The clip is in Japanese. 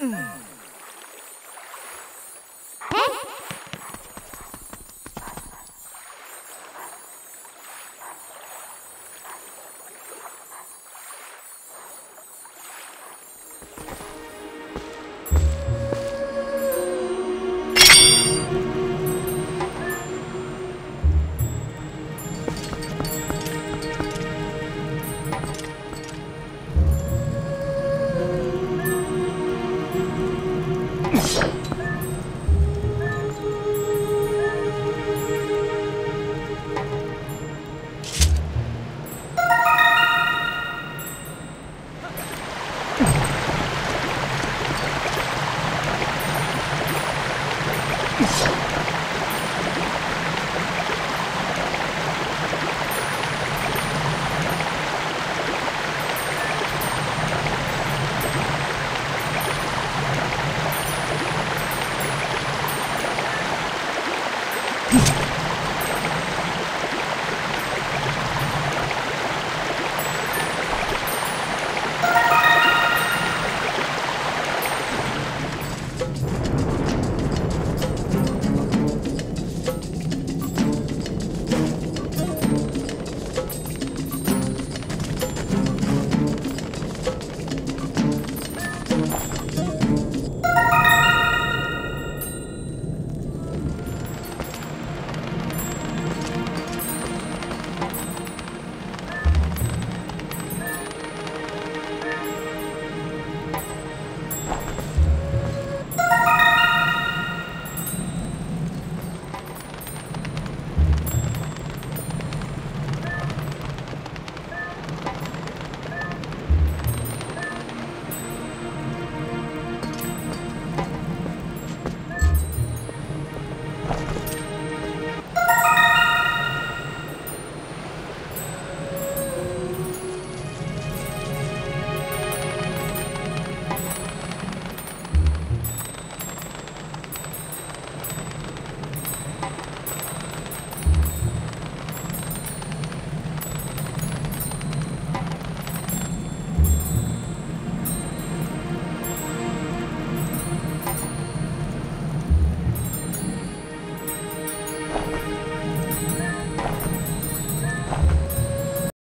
Mm. You 了。